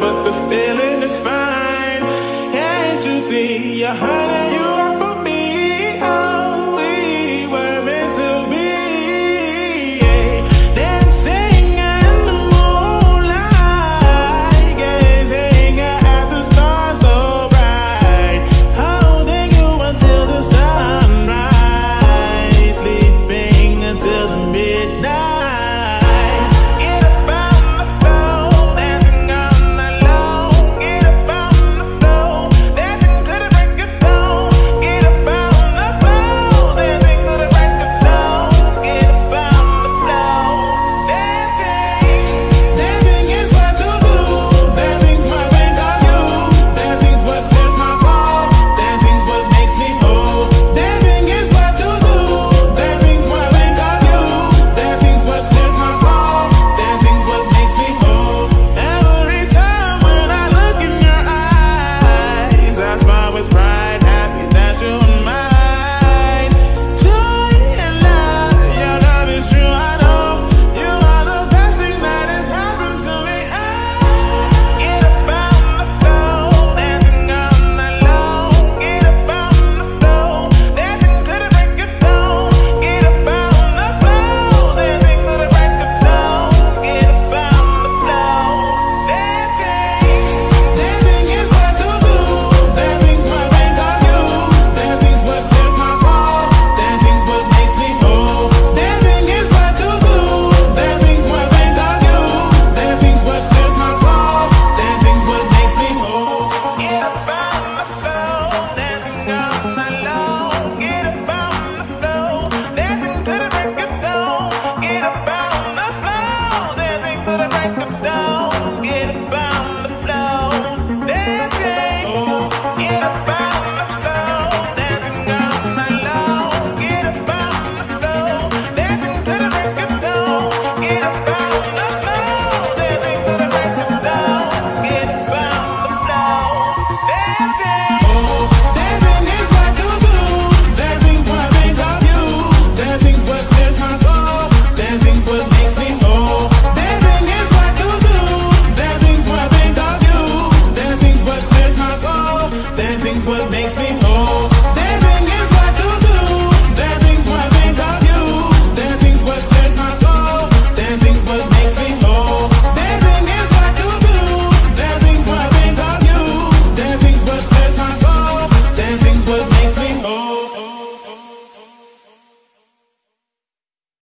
but the feeling is fine. Can't you see your heart?